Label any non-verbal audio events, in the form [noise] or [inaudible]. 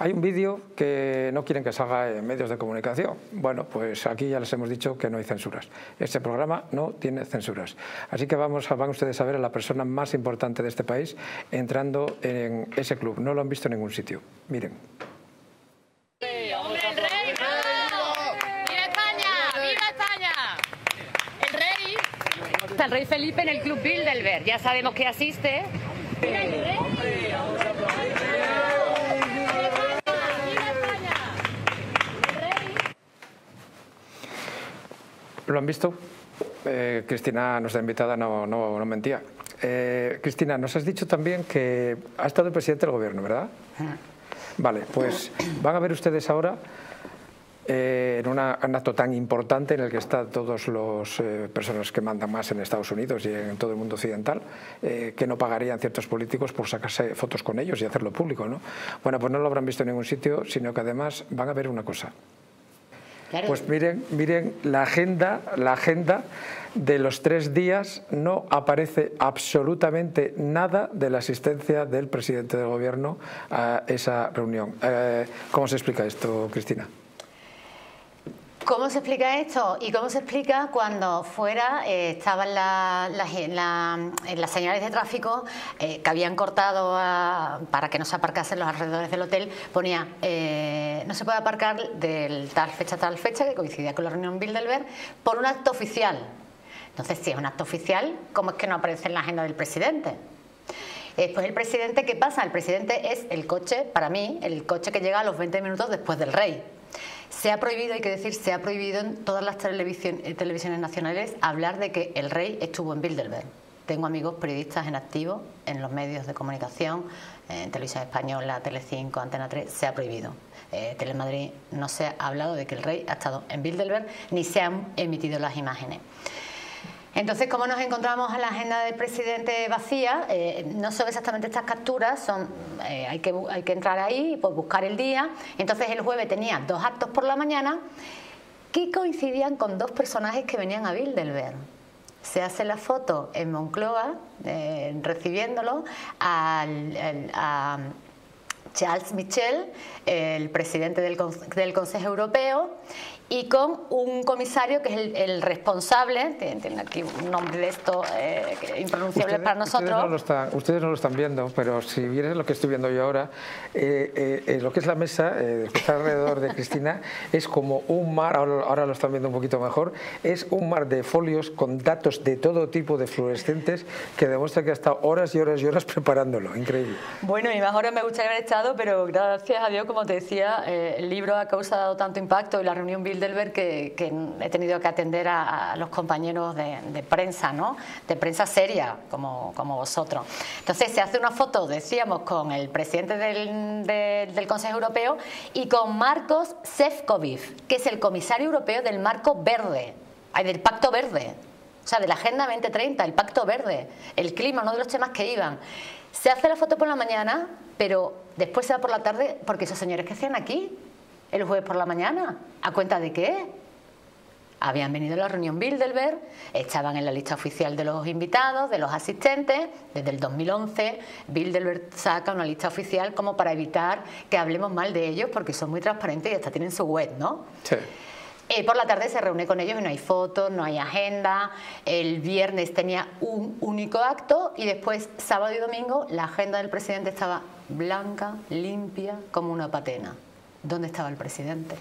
Hay un vídeo que no quieren que salga en medios de comunicación. Bueno, pues aquí ya les hemos dicho que no hay censuras. Este programa no tiene censuras. Así que vamos van ustedes a ver a la persona más importante de este país entrando en ese club. No lo han visto en ningún sitio. Miren. el rey Felipe en el Club Bilderberg. Ya sabemos que asiste. ¿Lo han visto? Eh, Cristina, nuestra invitada, no, no, mentía. Eh, Cristina, nos has dicho también que ha estado el presidente del gobierno, ¿verdad? Vale, pues van a ver ustedes ahora eh, en un acto tan importante en el que están todos los personas que mandan más en Estados Unidos y en todo el mundo occidental, que no pagarían ciertos políticos por sacarse fotos con ellos y hacerlo público, ¿no? Bueno, pues no lo habrán visto en ningún sitio, sino que además van a ver una cosa. Pues miren, miren la agenda, la agenda de los tres días no aparece absolutamente nada de la asistencia del presidente del gobierno a esa reunión. Eh, ¿Cómo se explica esto, Cristina? ¿Cómo se explica esto? ¿Y cómo se explica cuando fuera eh, estaban las señales de tráfico eh, que habían cortado para que no se aparcasen los alrededores del hotel? Ponía, eh, no se puede aparcar del tal fecha a tal fecha, que coincidía con la reunión Bilderberg, por un acto oficial. Entonces, si es un acto oficial, ¿cómo es que no aparece en la agenda del presidente? Pues el presidente, ¿qué pasa? El presidente es el coche, para mí, el coche que llega a los 20 minutos después del rey. Se ha prohibido, hay que decir, se ha prohibido en todas las eh, televisiones nacionales hablar de que el rey estuvo en Bilderberg. Tengo amigos periodistas en activo en los medios de comunicación, en Televisión Española, Telecinco, Antena 3, se ha prohibido. Eh, Telemadrid no se ha hablado de que el rey ha estado en Bilderberg ni se han emitido las imágenes. Entonces, como nos encontramos en la agenda del presidente vacía, eh, no son exactamente estas capturas, son, eh, hay, que, entrar ahí y pues, buscar el día. Entonces, el jueves tenía dos actos por la mañana que coincidían con dos personajes que venían a Bilderberg. Se hace la foto en Moncloa, eh, recibiéndolo a Charles Michel, el presidente del, del Consejo Europeo, y con un comisario que es el, responsable, tiene aquí un nombre de esto eh, impronunciable para nosotros. Ustedes no, lo están, ustedes no, lo están, viendo, pero si vienes lo que estoy viendo yo ahora, eh, eh, lo que es la mesa que está alrededor de Cristina [laughs] es como un mar, ahora, lo están viendo un poquito mejor, es un mar de folios con datos de todo tipo de fluorescentes que demuestra que ha estado horas y horas y horas [laughs] preparándolo, increíble. Bueno, y mejor me gustaría haber estado, pero gracias a Dios, como te decía, el libro ha causado tanto impacto y la reunión Bilderberg que, he tenido que atender a, los compañeros de, prensa, ¿no? de prensa seria, como, como, vosotros. Entonces se hace una foto, decíamos, con el presidente del, del Consejo Europeo y con Marcos Sefcovic, que es el comisario europeo del Marco Verde, del Pacto Verde, o sea, de la Agenda 2030, el Pacto Verde, el clima, uno de los temas que iban. Se hace la foto por la mañana, pero después se da por la tarde, porque esos señores que hacían aquí, el jueves por la mañana. ¿A cuenta de qué? Habían venido a la reunión Bilderberg, estaban en la lista oficial de los invitados, de los asistentes. Desde el 2011, Bilderberg saca una lista oficial como para evitar que hablemos mal de ellos, porque son muy transparentes y hasta tienen su web, ¿no? Sí. Eh, por la tarde se reúne con ellos y no hay fotos, no hay agenda. El viernes tenía un único acto y después, sábado y domingo, la agenda del presidente estaba blanca, limpia, como una patena. ¿Dónde estaba el presidente?